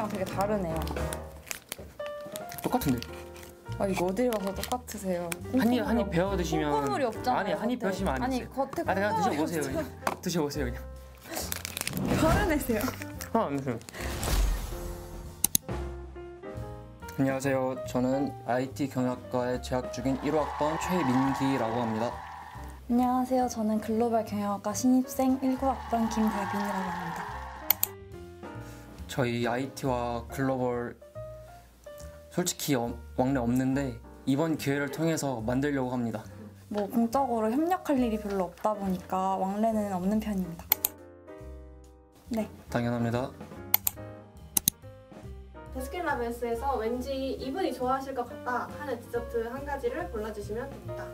신입생이랑 되게 다르네요. 똑같은데. 아 이거 어딜 봐서 똑같으세요. 한 입 한입 콩고물이 배워 드시면 콩고물이 없잖아요. 아니 한입 겉에. 안 아니 돼요. 겉에 아 내가 콩고물이 드셔보세요 없잖아요. 그냥. 드셔보세요 그냥. 털어내세요. 아, 안 안녕하세요. 저는 IT 경영학과에 재학 중인 1호학번 최민기라고 합니다. 안녕하세요. 저는 글로벌 경영학과 신입생 19학번 김달빈이라고 합니다. 저희 IT와 글로벌 솔직히 어- 왕래 없는데 이번 기회를 통해서 만들려고 합니다. 뭐 공적으로 협력할 일이 별로 없다 보니까 왕래는 없는 편입니다. 네. 당연합니다. 베스킨라빈스에서 왠지 이분이 좋아하실 것 같다 하는 디저트 한 가지를 골라주시면 됩니다.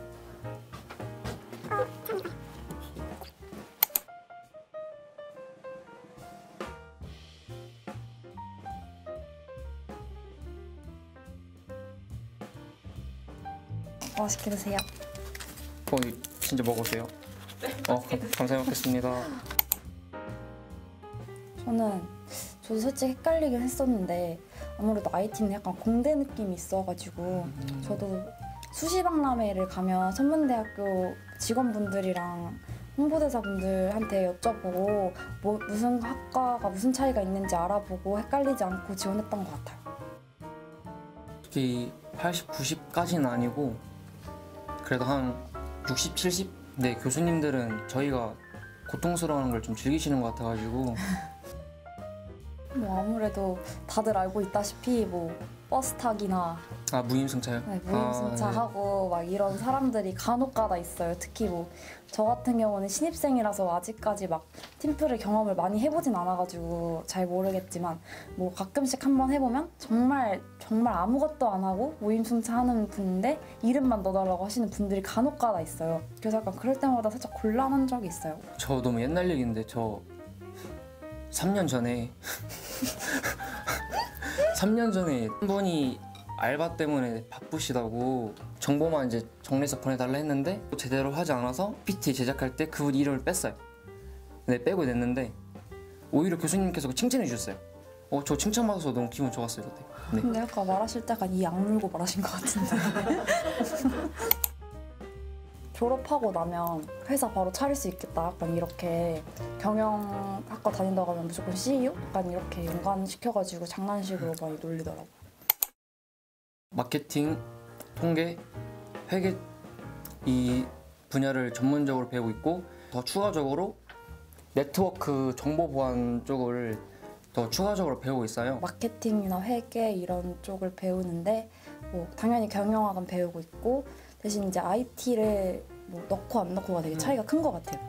맛있게 드세요. 어, 진짜 먹으세요. 어, 감- 감사히 먹겠습니다. 저는 저도 솔직히 헷갈리긴 했었는데 아무래도 IT는 약간 공대 느낌이 있어가지고 저도 수시박람회를 가면 선문대학교 직원분들이랑 홍보대사분들한테 여쭤보고 뭐 무슨 학과가 무슨 차이가 있는지 알아보고 헷갈리지 않고 지원했던 것 같아요. 솔직히 80, 90까지는 아니고 그래도 한 60, 70? 네, 교수님들은 저희가 고통스러운 걸좀 즐기시는 것 같아가지고 뭐 아무래도 다들 알고 있다시피 뭐 버스 타기나 아 무임승차요? 네, 무임승차하고 막 이런 사람들이 간혹가다 있어요. 특히 뭐 저 같은 경우는 신입생이라서 아직까지 막 팀플을 경험을 많이 해보진 않아가지고 잘 모르겠지만 뭐 가끔씩 한번 해보면 정말 정말 아무것도 안 하고 무임승차하는 분인데 이름만 넣어달라고 하시는 분들이 간혹가다 있어요. 그래서 약간 그럴 때마다 살짝 곤란한 적이 있어요. 저 너무 옛날 얘기인데 저 3년 전에 3년 전에 한 분이 알바 때문에 바쁘시다고 정보만 이제 정리해서 보내달라 했는데 제대로 하지 않아서 PPT 제작할 때 그분 이름을 뺐어요. 네 빼고 냈는데 오히려 교수님께서 칭찬해 주셨어요. 어 저 칭찬받아서 너무 기분 좋았어요 그때. 네. 근데 아까 말하실 때가 이 악물고 말하신 것 같은데. 졸업하고 나면 회사 바로 차릴 수 있겠다. 약간 이렇게 경영학과 다닌다고 하면 무조건 CEO? 약간 이렇게 연관시켜가지고 장난식으로 많이 놀리더라고. 마케팅, 통계, 회계 이 분야를 전문적으로 배우고 있고 더 추가적으로 네트워크 정보 보안 쪽을 더 추가적으로 배우고 있어요. 마케팅이나 회계 이런 쪽을 배우는데 뭐 당연히 경영학은 배우고 있고 대신 이제 IT를 뭐 넣고 안 넣고가 되게 차이가 큰 것 같아요.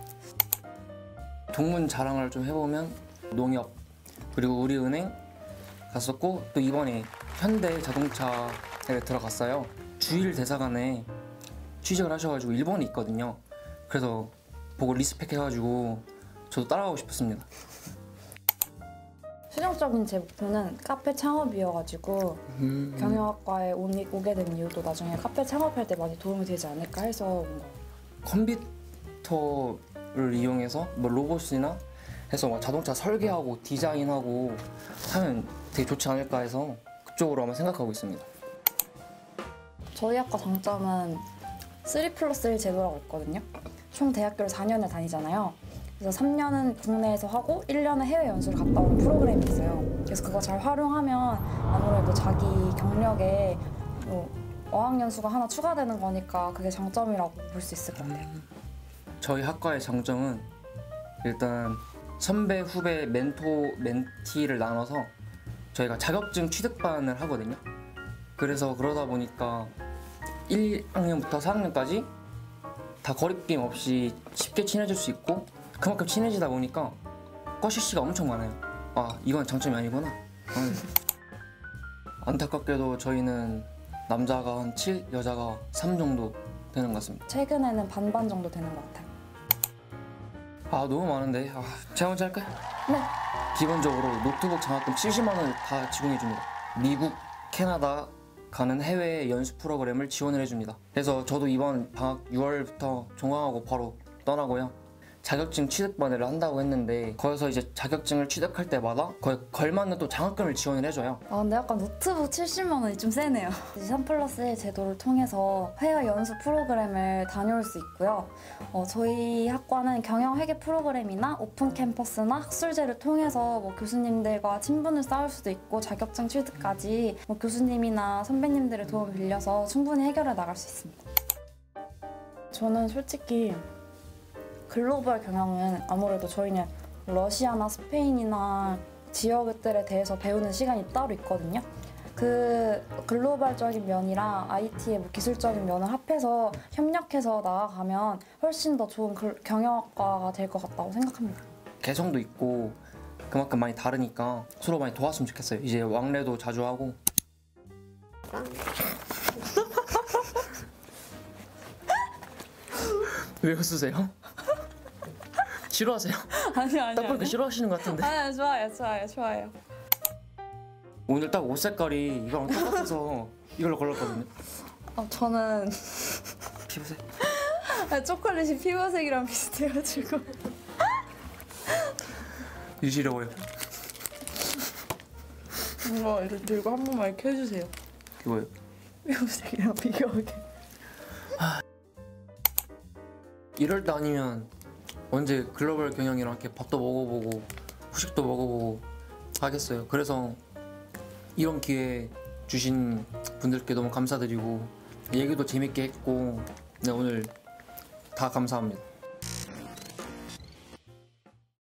동문 자랑을 좀 해보면 농협 그리고 우리은행 갔었고 또 이번에 현대 자동차에 들어갔어요. 주일 대사관에 취직을 하셔가지고 일본에 있거든요. 그래서 보고 respect 해가지고 저도 따라가고 싶었습니다. 최종적인 제 목표는 카페 창업이어가지고 음. 경영학과에 오게 된 이유도 나중에 카페 창업할 때 많이 도움이 되지 않을까 해서 온 거예요. 컴퓨터를 이용해서 뭐 로봇이나 해서 막 자동차 설계하고 디자인하고 하면 되게 좋지 않을까 해서 그쪽으로 아마 생각하고 있습니다. 저희 학과 장점은 3 플러스 1 제도라고 있거든요. 총 대학교를 4년을 다니잖아요. 그래서 3년은 국내에서 하고 1년은 해외 연수를 갔다 오는 프로그램이 있어요. 그래서 그거 잘 활용하면 아무래도 자기 경력에 뭐 어학연수가 하나 추가되는 거니까 그게 장점이라고 볼 수 있을 것 같아요. 저희 학과의 장점은 일단 선배, 후배, 멘토, 멘티를 나눠서 저희가 자격증 취득반을 하거든요. 그래서 그러다 보니까 1학년부터 4학년까지 다 거리낌 없이 쉽게 친해질 수 있고 그만큼 친해지다 보니까 꺼시시가 엄청 많아요. 아 이건 장점이 아니구나. 음. 안타깝게도 저희는 남자가 한 7, 여자가 3 정도 되는 것 같습니다. 최근에는 반반 정도 되는 것 같아요. 아 너무 많은데 아, 제가 먼저 할까요? 네. 기본적으로 노트북 장학금 70만 원을 다 제공해 줍니다. 미국, 캐나다 가는 해외 연수 프로그램을 지원을 해줍니다. 그래서 저도 이번 방학 6월부터 종강하고 바로 떠나고요. 자격증 취득반을 한다고 했는데 거기서 이제 자격증을 취득할 때마다 거의 걸맞는 또 장학금을 지원을 해줘요. 아 근데 약간 노트북 70만 원이 좀 세네요. 3 플러스 1 제도를 통해서 해외 연수 프로그램을 다녀올 수 있고요. 어, 저희 학과는 경영 회계 프로그램이나 오픈 캠퍼스나 학술제를 통해서 뭐 교수님들과 친분을 쌓을 수도 있고 자격증 취득까지 뭐 교수님이나 선배님들의 도움을 빌려서 충분히 해결해 나갈 수 있습니다. 저는 솔직히 글로벌 경영은 아무래도 저희는 러시아나 스페인이나 지역들에 대해서 배우는 시간이 따로 있거든요. 그 글로벌적인 면이랑 IT의 뭐 기술적인 면을 합해서 협력해서 나아가면 훨씬 더 좋은 글- 경영학과가 될 것 같다고 생각합니다. 개성도 있고 그만큼 많이 다르니까 서로 많이 도왔으면 좋겠어요. 이제 왕래도 자주 하고 왜 웃으세요? 싫어하세요? 아니요 아니요. 딱 보니까 싫어하시는 것 같은데 아니요 좋아요 좋아요 좋아요. 오늘 딱 옷 색깔이 이거랑 똑같아서 이걸로 골랐거든요. 어, 저는 피부색 초콜릿이 피부색이랑 비슷해가지고 유지려고요. 이거 이렇게 들고 한 번만 이렇게 해주세요. 이거요. 피부색이랑 비교하게. 이럴 때 아니면 언제 글로벌 경영이랑 이렇게 밥도 먹어보고 후식도 먹어보고 하겠어요. 그래서 이런 기회 주신 분들께 너무 감사드리고 얘기도 재밌게 했고 네, 오늘 다 감사합니다.